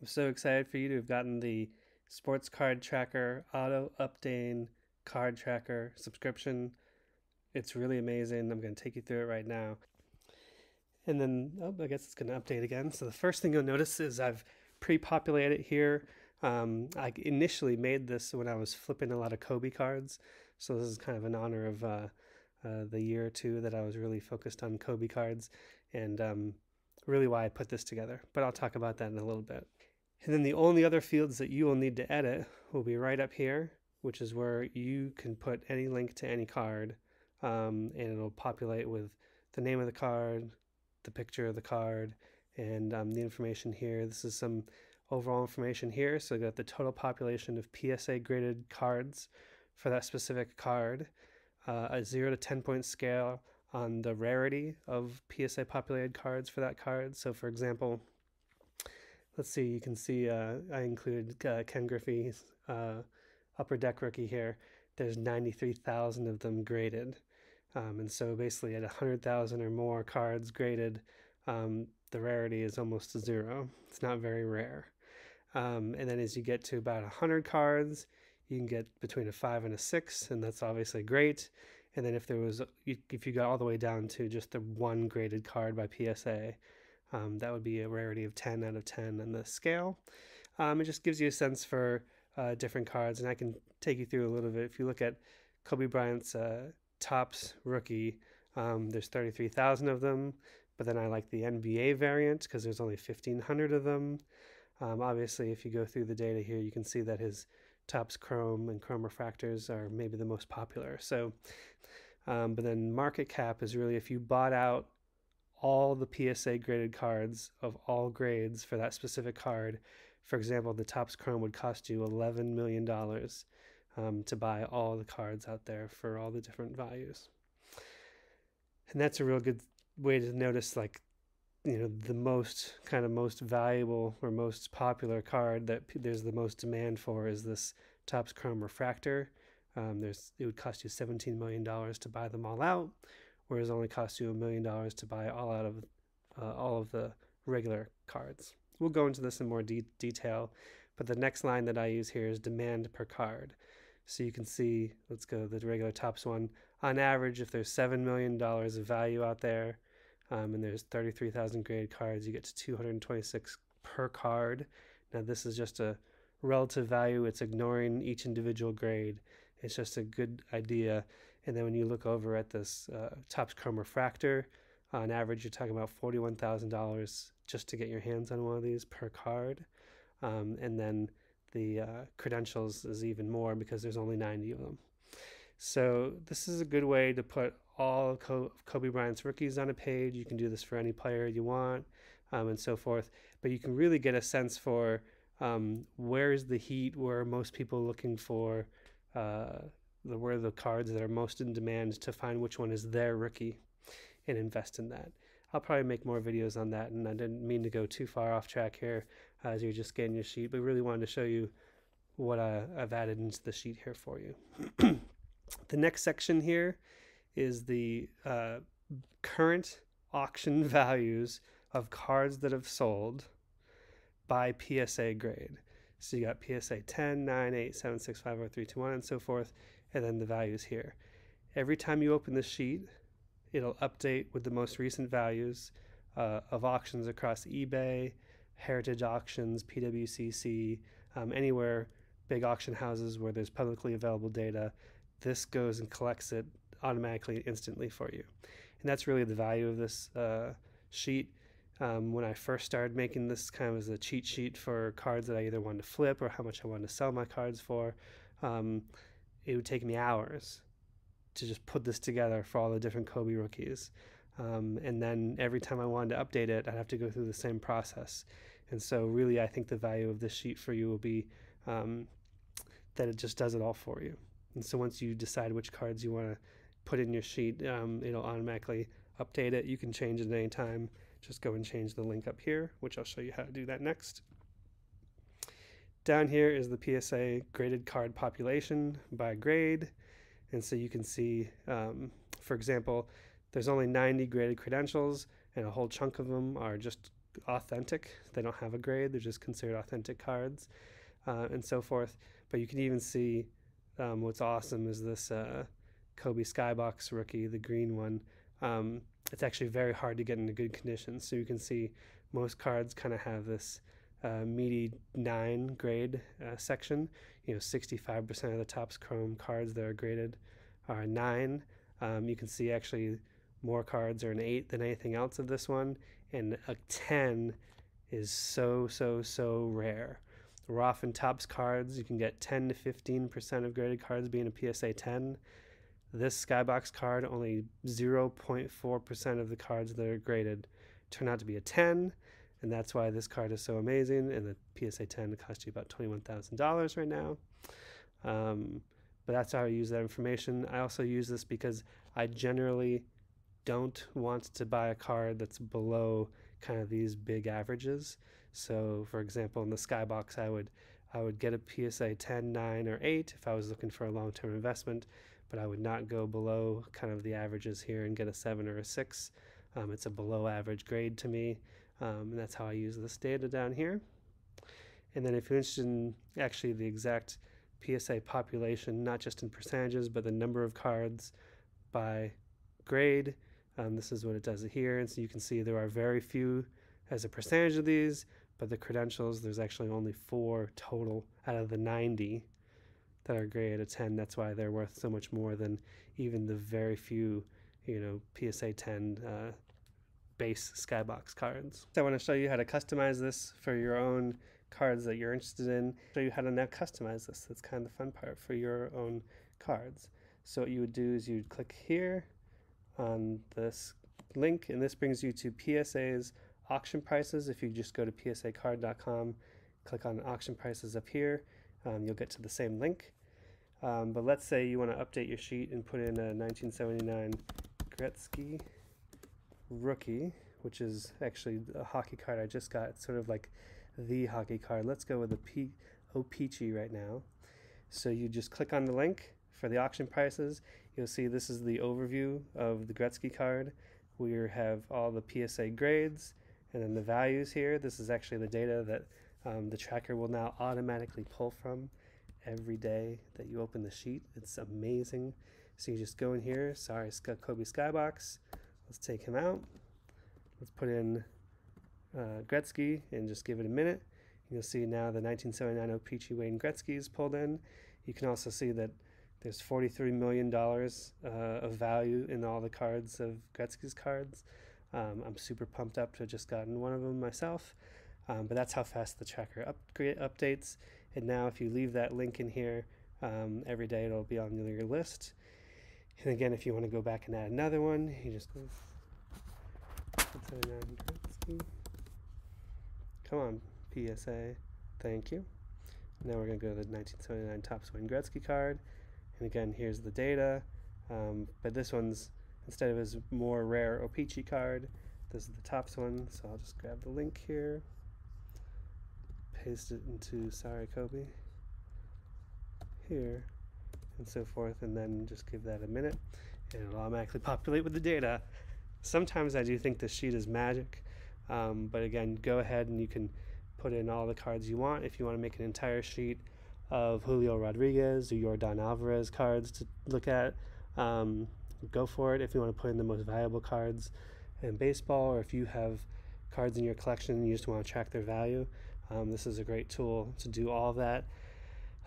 I'm so excited for you to have gotten the Sports Card Tracker Auto Update Card Tracker subscription. It's really amazing. I'm going to take you through it right now. And then, oh, I guess it's going to update again. So the first thing you'll notice is I've pre-populated it here. Um, I initially made this when I was flipping a lot of Kobe cards. So this is kind of in honor of uh, uh, the year or two that I was really focused on Kobe cards and um, really why I put this together. But I'll talk about that in a little bit. And then the only other fields that you will need to edit will be right up here, which is where you can put any link to any card um, and it'll populate with the name of the card, the picture of the card, and um, the information here. This is some overall information here. So I got the total population of PSA graded cards for that specific card, uh, a 0 to 10 point scale on the rarity of PSA populated cards for that card. So for example, let's see, you can see uh, I included uh, Ken Griffey's uh, upper deck rookie here. There's 93,000 of them graded. Um, and so basically at 100,000 or more cards graded, um, the rarity is almost zero. It's not very rare. Um, and then as you get to about 100 cards, you can get between a 5 and a 6, and that's obviously great. And then if there was, if you got all the way down to just the one graded card by PSA, um, that would be a rarity of 10 out of 10 on the scale. Um, it just gives you a sense for uh, different cards, and I can take you through a little bit. If you look at Kobe Bryant's uh, Topps rookie, um, there's 33,000 of them, but then I like the NBA variant because there's only 1,500 of them. Um, obviously, if you go through the data here, you can see that his Topps Chrome and Chrome refractors are maybe the most popular. So, um, but then market cap is really if you bought out all the PSA graded cards of all grades for that specific card. For example, the Topps Chrome would cost you $11 million um, to buy all the cards out there for all the different values. And that's a real good way to notice, like, you know, the most kind of most valuable or most popular card that there's the most demand for is this Topps Chrome Refractor. Um, there's it would cost you $17 million to buy them all out whereas it only costs you a million dollars to buy all out of uh, all of the regular cards. We'll go into this in more de- detail, but the next line that I use here is demand per card. So you can see, let's go the regular Topps one. On average, if there's $7 million of value out there um, and there's 33,000 graded cards, you get to 226 per card. Now, this is just a relative value, it's ignoring each individual grade. It's just a good idea and then when you look over at this uh, Topps Chrome Refractor, on average, you're talking about $41,000 just to get your hands on one of these per card. Um, and then the uh, credentials is even more because there's only 90 of them. So this is a good way to put all of Kobe Bryant's rookies on a page. You can do this for any player you want um, and so forth. But you can really get a sense for um, where's the heat, where most people looking for uh, the where the cards that are most in demand to find which one is their rookie and invest in that. I'll probably make more videos on that, and I didn't mean to go too far off track here uh, as you're just getting your sheet, but really wanted to show you what I, I've added into the sheet here for you. the next section here is the uh, current auction values of cards that have sold by PSA grade. So you got PSA 10, 9, 8, 7, 6, 5, 4, 3, 2, 1, and so forth and then the values here. Every time you open the sheet, it'll update with the most recent values uh, of auctions across eBay, Heritage Auctions, PWCC, um, anywhere big auction houses where there's publicly available data. This goes and collects it automatically, instantly for you. And that's really the value of this uh, sheet. Um, when I first started making this kind of as a cheat sheet for cards that I either wanted to flip or how much I wanted to sell my cards for, um, it would take me hours to just put this together for all the different Kobe rookies. Um, and then every time I wanted to update it, I'd have to go through the same process. And so, really, I think the value of this sheet for you will be um, that it just does it all for you. And so, once you decide which cards you want to put in your sheet, um, it'll automatically update it. You can change it at any time. Just go and change the link up here, which I'll show you how to do that next. Down here is the PSA graded card population by grade. And so you can see, um, for example, there's only 90 graded credentials, and a whole chunk of them are just authentic. They don't have a grade; they're just considered authentic cards, uh, and so forth. But you can even see um, what's awesome is this uh, Kobe Skybox rookie, the green one. Um, it's actually very hard to get into good condition. So you can see most cards kind of have this uh, meaty nine grade uh, section. You know, 65% of the Topps Chrome cards that are graded are nine. Um, you can see actually more cards are an eight than anything else of this one, and a 10 is so, so, so rare. We're often Topps cards. You can get 10 to 15% of graded cards being a PSA 10. This Skybox card, only 0.4% of the cards that are graded turn out to be a 10, and that's why this card is so amazing. And the PSA 10 costs you about $21,000 right now. Um, but that's how I use that information. I also use this because I generally don't want to buy a card that's below kind of these big averages. So, for example, in the Skybox, I would I would get a PSA 10, 9, or 8 if I was looking for a long-term investment, but I would not go below kind of the averages here and get a 7 or a 6. Um, it's a below average grade to me, um, and that's how I use this data down here. And then if you're interested in actually the exact PSA population, not just in percentages, but the number of cards by grade, um, this is what it does here. And so you can see there are very few as a percentage of these, but the credentials, there's actually only four total out of the 90 that are graded a 10. That's why they're worth so much more than even the very few, you know, PSA 10 uh, base Skybox cards. So I want to show you how to customize this for your own cards that you're interested in. Show you how to now customize this. That's kind of the fun part for your own cards. So what you would do is you'd click here on this link, and this brings you to PSA's auction prices. If you just go to psacard.com, click on auction prices up here, um, you'll get to the same link. Um, but let's say you want to update your sheet and put in a 1979 Gretzky rookie, which is actually a hockey card I just got. It's sort of like the hockey card. Let's go with a P- O-Pee-Chee right now. So you just click on the link for the auction prices. You'll see this is the overview of the Gretzky card. We have all the PSA grades, and then the values here, this is actually the data that um, the tracker will now automatically pull from every day that you open the sheet. It's amazing. So you just go in here, sorry, Kobe Skybox. Let's take him out. Let's put in uh, Gretzky and just give it a minute. You'll see now the 1979 O-Pee-Chee Wayne Gretzky is pulled in. You can also see that there's $43 million uh, of value in all the cards of Gretzky's cards. Um, I'm super pumped up to have just gotten one of them myself. Um, but that's how fast the tracker upgrade updates. And now if you leave that link in here, um, every day it'll be on your list. And again, if you want to go back and add another one, you just go. Come on, PSA. Thank you. Now we're going to go to the 1979 Topps Wayne Gretzky card. And again, here's the data. Um, but this one's instead of his more rare O-Pee-Chee card. This is the Topps one, so I'll just grab the link here, paste it into Sorry Kobe here, and so forth, and then just give that a minute, and it'll automatically populate with the data. Sometimes I do think the sheet is magic, um, but again, go ahead and you can put in all the cards you want. If you want to make an entire sheet of Julio Rodriguez or Yordan Alvarez cards to look at, um, go for it if you want to put in the most valuable cards in baseball or if you have cards in your collection and you just want to track their value. Um, this is a great tool to do all that.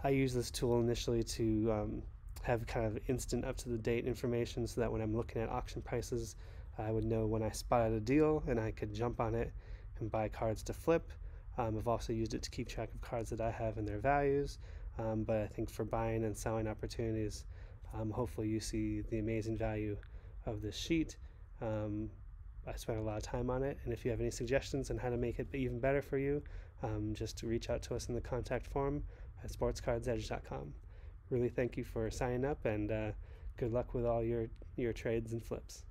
I use this tool initially to um, have kind of instant up to the date information so that when I'm looking at auction prices, I would know when I spotted a deal and I could jump on it and buy cards to flip. Um, I've also used it to keep track of cards that I have and their values. Um, but I think for buying and selling opportunities, um, hopefully, you see the amazing value of this sheet. Um, I spent a lot of time on it, and if you have any suggestions on how to make it even better for you, um, just reach out to us in the contact form at sportscardsedge.com. Really thank you for signing up, and uh, good luck with all your, your trades and flips.